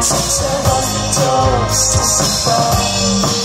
It takes a hundred dollars to survive